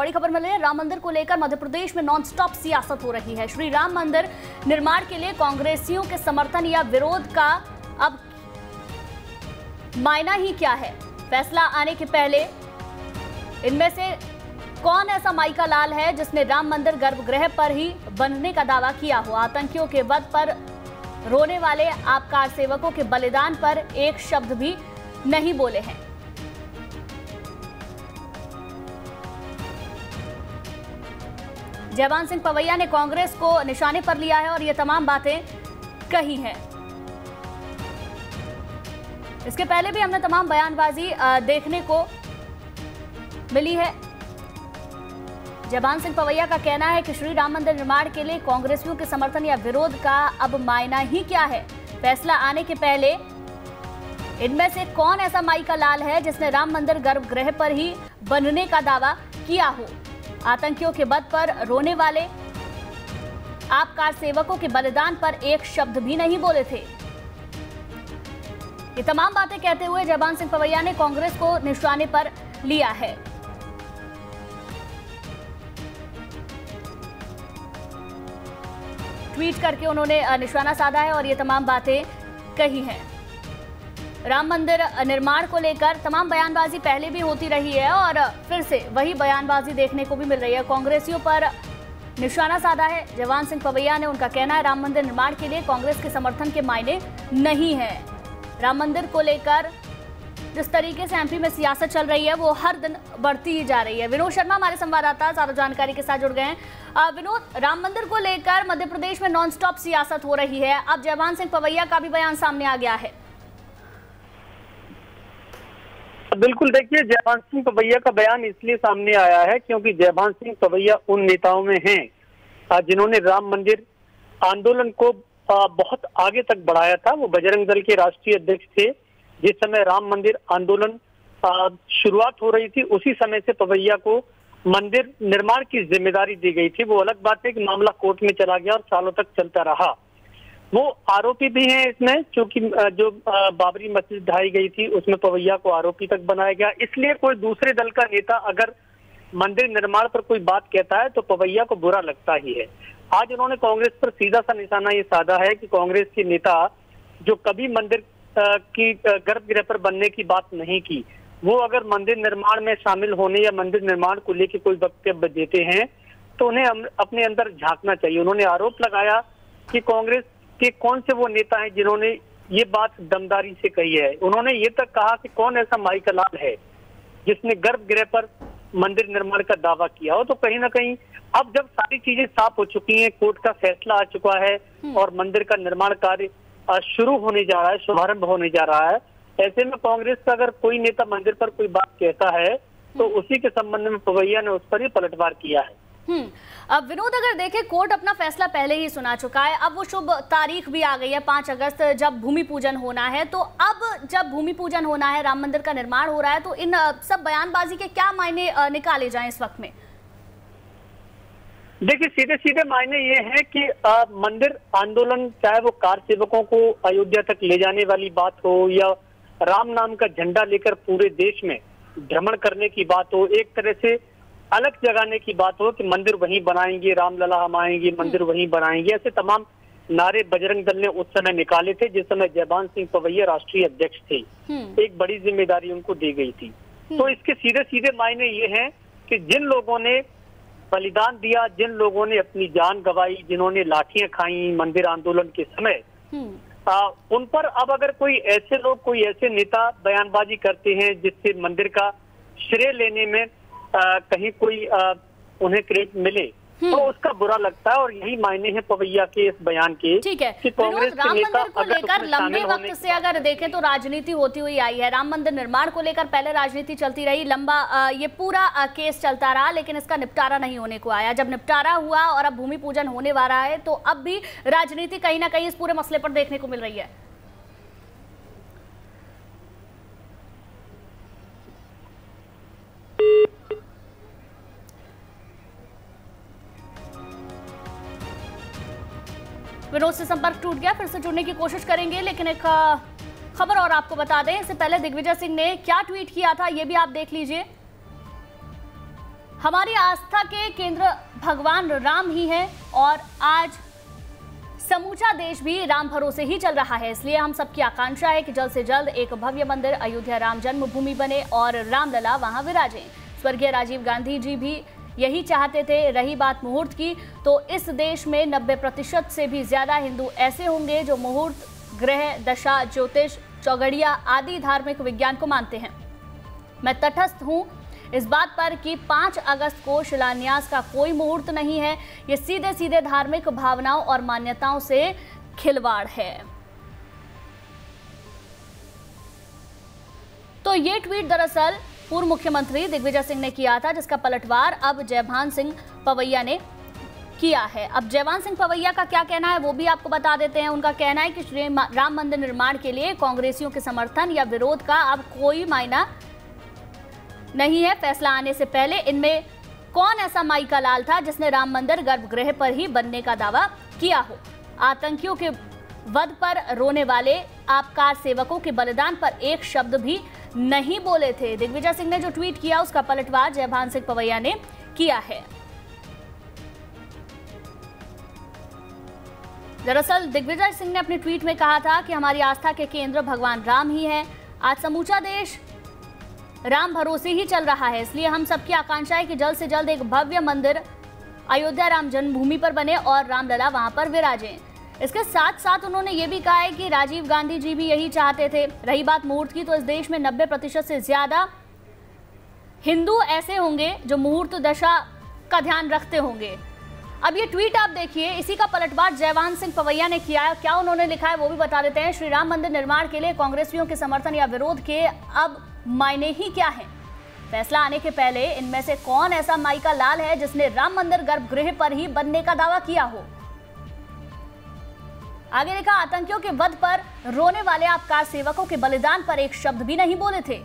बड़ी खबर मिल रही है, राम मंदिर को लेकर मध्य प्रदेश में नॉनस्टॉप सियासत हो रही है। श्री राम मंदिर निर्माण के लिए कांग्रेसियों के समर्थन या विरोध का अब मायना ही क्या है? फैसला आने के पहले इनमें से कौन ऐसा माइका लाल है जिसने राम मंदिर गर्भगृह पर ही बनने का दावा किया हो? आतंकियों के वध पर रोने वाले आपकार सेवकों के बलिदान पर एक शब्द भी नहीं बोले हैं। जयवान सिंह पवैया ने कांग्रेस को निशाने पर लिया है और ये तमाम बातें कही हैं। इसके पहले भी हमने तमाम बयानबाजी देखने को मिली है। जयवान सिंह पवैया का कहना है कि श्री राम मंदिर निर्माण के लिए कांग्रेसियों के समर्थन या विरोध का अब मायना ही क्या है? फैसला आने के पहले इनमें से कौन ऐसा माई का लाल है जिसने राम मंदिर गर्भगृह पर ही बनने का दावा किया हो? आतंकियों के बद पर रोने वाले। आपकार सेवकों के बलिदान पर एक शब्द भी नहीं बोले थे। ये तमाम बातें कहते हुए जयबान सिंह पवैया ने कांग्रेस को निशाने पर लिया है। ट्वीट करके उन्होंने निशाना साधा है और ये तमाम बातें कही हैं। राम मंदिर निर्माण को लेकर तमाम बयानबाजी पहले भी होती रही है और फिर से वही बयानबाजी देखने को भी मिल रही है। कांग्रेसियों पर निशाना साधा है। जवान सिंह पवैया ने उनका कहना है, राम मंदिर निर्माण के लिए कांग्रेस के समर्थन के मायने नहीं है। राम मंदिर को लेकर जिस तरीके से एमपी में सियासत चल रही है, वो हर दिन बढ़ती ही जा रही है। विनोद शर्मा हमारे संवाददाता ज़्यादा जानकारी के साथ जुड़ गए हैं। विनोद, राम मंदिर को लेकर मध्य प्रदेश में नॉनस्टॉप सियासत हो रही है। अब जयवान सिंह पवैया का भी बयान सामने आ गया है। बिल्कुल, देखिए, जयभान सिंह पवैया का बयान इसलिए सामने आया है क्योंकि जयभान सिंह पवैया उन नेताओं में हैं जिन्होंने राम मंदिर आंदोलन को बहुत आगे तक बढ़ाया था। वो बजरंग दल के राष्ट्रीय अध्यक्ष थे। जिस समय राम मंदिर आंदोलन शुरुआत हो रही थी, उसी समय से पवैया को मंदिर निर्माण की ज़िम्मेदारी दी गई थी। वो अलग बात है कि मामला कोर्ट में चला गया और सालों तक चलता रहा। वो आरोपी भी हैं इसमें, क्योंकि जो बाबरी मस्जिद ढाई गई थी, उसमें पवैया को आरोपी तक बनाया गया। इसलिए कोई दूसरे दल का नेता अगर मंदिर निर्माण पर कोई बात कहता है तो पवैया को बुरा लगता ही है। आज उन्होंने कांग्रेस पर सीधा सा निशाना ये साधा है कि कांग्रेस के नेता जो कभी मंदिर की गर्भगृह पर बनने की बात नहीं की, वो अगर मंदिर निर्माण में शामिल होने या मंदिर निर्माण को लेकर कोई वक्तव्य देते हैं तो उन्हें अपने अंदर झांकना चाहिए। उन्होंने आरोप लगाया कि कांग्रेस के कौन से वो नेता हैं जिन्होंने ये बात दमदारी से कही है? उन्होंने ये तक कहा कि कौन ऐसा माइकल लाल है जिसने गर्भगृह पर मंदिर निर्माण का दावा किया हो? तो कहीं ना कहीं अब जब सारी चीज़ें साफ़ हो चुकी हैं कोर्ट का फैसला आ चुका है और मंदिर का निर्माण कार्य शुरू होने जा रहा है शुभारंभ होने जा रहा है ऐसे में कांग्रेस का अगर कोई नेता मंदिर पर कोई बात कहता है तो उसी के संबंध में पवैया ने उस पर ही पलटवार किया है। हम्म अब विनोद अगर देखें कोर्ट अपना फैसला पहले ही सुना चुका है। अब वो शुभ तारीख भी आ गई है पाँच अगस्त जब भूमि पूजन होना है। तो अब जब भूमि पूजन होना है राम मंदिर का निर्माण हो रहा है तो इन सब बयानबाजी के क्या मायने निकाले जाएँ इस वक्त में? देखिए सीधे सीधे मायने ये है कि अ, मंदिर आंदोलन चाहे वो कार सेवकों को अयोध्या तक ले जाने वाली बात हो या राम नाम का झंडा लेकर पूरे देश में भ्रमण करने की बात हो एक तरह से अलग जगाने की बात हो कि मंदिर वहीं बनाएँगे रामलला हम आएँगे मंदिर वहीं बनाएँगे। ऐसे तमाम नारे बजरंग दल ने उस समय निकाले थे जिस समय जयबान सिंह पवैया राष्ट्रीय अध्यक्ष थे। हम्म। एक बड़ी ज़िम्मेदारी उनको दी गई थी। तो इसके सीधे सीधे मायने ये हैं कि जिन लोगों ने बलिदान दिया जिन लोगों ने अपनी जान गंवाई जिन्होंने लाठियाँ खाई मंदिर आंदोलन के समय हम्म। आ, उन पर अब अगर कोई ऐसे लोग कोई ऐसे नेता बयानबाजी करते हैं जिससे मंदिर का श्रेय लेने में कहीं कोई उन्हें क्रेडिट मिले तो उसका बुरा लगता है और यही मायने हैं पवैया के इस बयान के ठीक है। कि कांग्रेस राम मंदिर को लेकर लंबे वक्त से अगर देखें तो राजनीति होती हुई आई है। राम मंदिर निर्माण को लेकर पहले राजनीति चलती रही लंबा ये पूरा केस चलता रहा लेकिन इसका निपटारा नहीं होने को आया। जब निपटारा हुआ और अब भूमि पूजन होने वाला है तो अब भी राजनीति कहीं ना कहीं इस पूरे मसले पर देखने को मिल रही है। विनोद से संपर्क टूट गया, फिर से जुड़ने की कोशिश करेंगे, लेकिन एक खबर और आपको बता दें, इससे पहले दिग्विजय सिंह ने क्या ट्वीट किया था, ये भी आप देख लीजिए। हमारी आस्था के केंद्र भगवान राम ही है और आज समूचा देश भी राम भरोसे ही चल रहा है, इसलिए हम सबकी आकांक्षा है कि जल्द से जल्द एक भव्य मंदिर, अयोध्या राम जन्मभूमि बने और रामलला वहाँ विराजे। स्वर्गीय राजीव गांधी जी भी यही चाहते थे रही बात मुहूर्त की तो इस देश में 90 प्रतिशत से भी ज़्यादा हिंदू ऐसे होंगे जो मुहूर्त, ग्रह, दशा, ज्योतिष, चौगड़िया आदि धार्मिक विज्ञान को मानते हैं। मैं तटस्थ हूँ इस बात पर कि 5 अगस्त को शिलान्यास का कोई मुहूर्त नहीं है। ये सीधे सीधे धार्मिक भावनाओं और मान्यताओं से खिलवाड़ है। तो ये ट्वीट दरअसल पूर्व मुख्यमंत्री दिग्विजय सिंह ने किया था, जिसका पलटवार अब जयभान सिंह पवैया ने किया है। अब जयवान सिंह पवैया का क्या कहना है, वो भी आपको बता देते हैं। उनका कहना है कि श्री राम मंदिर निर्माण के लिए कांग्रेसियों के समर्थन या विरोध का अब कोई मायना नहीं है। फैसला आने से पहले इनमें कौन ऐसा माई का लाल था, जिसने राम मंदिर गर्भगृह पर ही बनने का दावा किया हो? आतंकियों के वध पर रोने वाले आपकार सेवकों के बलिदान पर एक शब्द भी नहीं बोले थे। दिग्विजय सिंह ने जो ट्वीट किया, उसका पलटवार जयभान सिंह पवैया ने किया है। दरअसल, दिग्विजय सिंह ने अपने ट्वीट में कहा था कि हमारी आस्था के केंद्र भगवान राम ही है। आज समूचा देश राम भरोसे ही चल रहा है, इसलिए हम सबकी आकांक्षा है कि जल्द से जल्द एक भव्य मंदिर अयोध्या राम जन्मभूमि पर बने और रामलला वहाँ पर विराजें। इसके साथ साथ उन्होंने ये भी कहा है कि राजीव गांधी जी भी यही चाहते थे। रही बात मुहूर्त की तो इस देश में 90 प्रतिशत से ज़्यादा हिंदू ऐसे होंगे जो मुहूर्त दशा का ध्यान रखते होंगे। अब ये ट्वीट आप देखिए, इसी का पलटवार जयवान सिंह पवैया ने किया है। क्या उन्होंने लिखा है वो भी बता देते हैं। श्री राम मंदिर निर्माण के लिए कांग्रेसियों के समर्थन या विरोध के अब मायने ही क्या है? फैसला आने के पहले इनमें से कौन ऐसा माइका लाल है जिसने राम मंदिर गर्भगृह पर ही बनने का दावा किया हो? आगे लिखा, आतंकियों के वध पर रोने वाले आपकार सेवकों के बलिदान पर एक शब्द भी नहीं बोले थे।